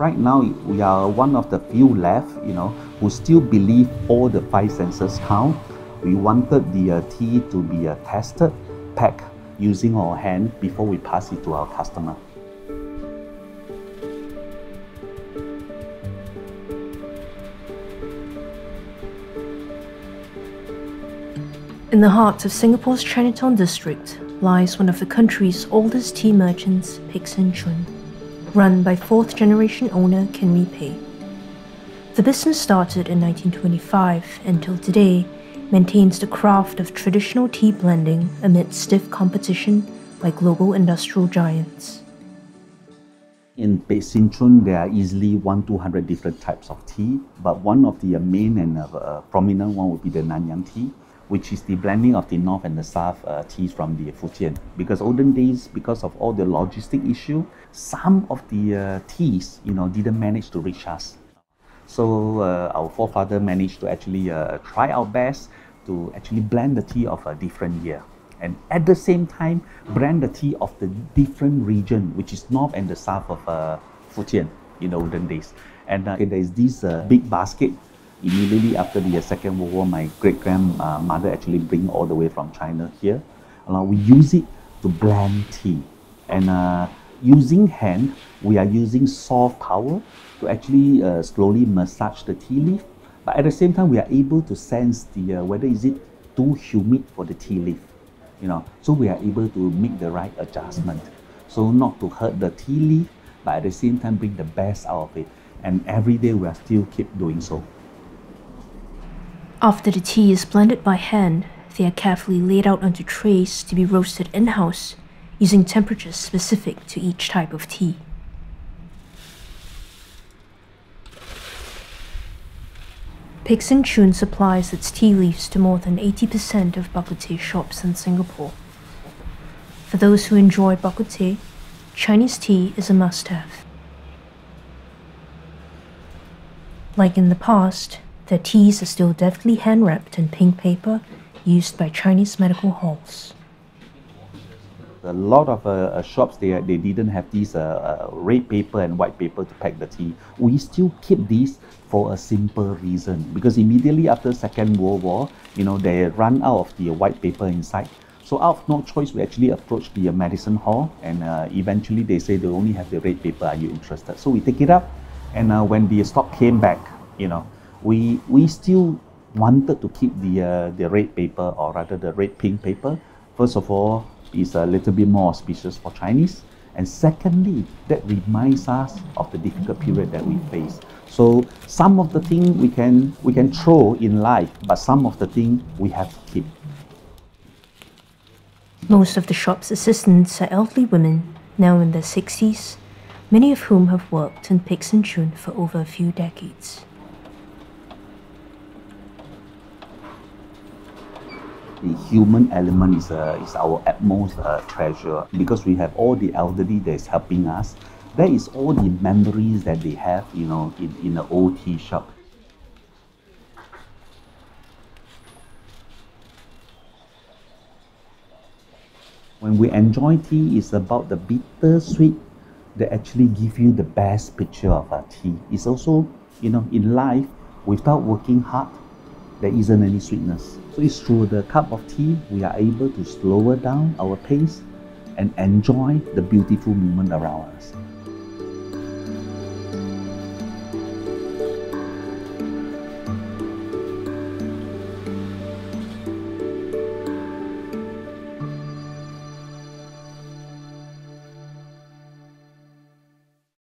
Right now, we are one of the few left, you know, who still believe all the five senses count. We wanted the uh, tea to be uh, tested, packed using our hand before we pass it to our customer. In the heart of Singapore's Chinatown district lies one of the country's oldest tea merchants, Sin Choon, run by fourth generation owner Ken Pek. The business started in 1925 and till today maintains the craft of traditional tea blending amid stiff competition by global industrial giants. Sin Choon, there are easily one, 200 different types of tea, but one of the main and uh, prominent one would be the Nanyang tea, which is the blending of the north and the south uh, teas from the Fujian. Because olden days, because of all the logistic issue, some of the uh, teas, you know, didn't manage to reach us. So uh, our forefather managed to actually uh, try our best to actually blend the tea of a different year. And at the same time, blend the tea of the different region, which is north and the south of uh, Fujian in the olden days. And uh, there is this big basket. Immediately after the Second World War, my great grandmother actually bring all the way from China here. Uh, we use it to blend tea. And uh, using hand, we are using soft power to actually uh, slowly massage the tea leaf but at the same time, we are able to sense the uh, whether is it too humid for the tea leaf, you know. So we are able to make the right adjustment, so not to hurt the tea leaf, but at the same time bring the best out of it. And every day we are still keep doing so. After the tea is blended by hand, they are carefully laid out onto trays to be roasted in-house using temperatures specific to each type of tea. Pek Sin Choon supplies its tea leaves to more than 80% of bak teh shops in Singapore. For those who enjoy bak teh, Chinese tea is a must-have. Like in the past, their teas are still deftly hand-wrapped in pink paper used by Chinese medical halls. A lot of uh, uh, shops they they didn't have these uh, uh, red paper and white paper to pack the tea. We still keep these for a simple reason because immediately after Second World War, you know they run out of the white paper inside. So out of no choice, we actually approached the medicine hall, and uh, eventually they say they only have the red paper. Are you interested? So we take it up, and uh, when the stock came back, you know, we we still wanted to keep the uh, the red paper or rather the red pink paper. First of all, it's a little bit more auspicious for Chinese. And secondly, that reminds us of the difficult period that we face. So some of the things we can we can throw in life, but some of the things we have to keep. Most of the shop's assistants are elderly women, now in their 60s, many of whom have worked in Pek Sin Choon for over a few decades. The human element is, uh, is our utmost uh, treasure because we have all the elderly that is helping us. That is all the memories that they have, you know, in, in the old tea shop. When we enjoy tea, it's about the bitter sweet that actually give you the best picture of our tea. It's also, you know, in life, without working hard, there isn't any sweetness. So it's through the cup of tea we are able to slow down our pace and enjoy the beautiful moment around us.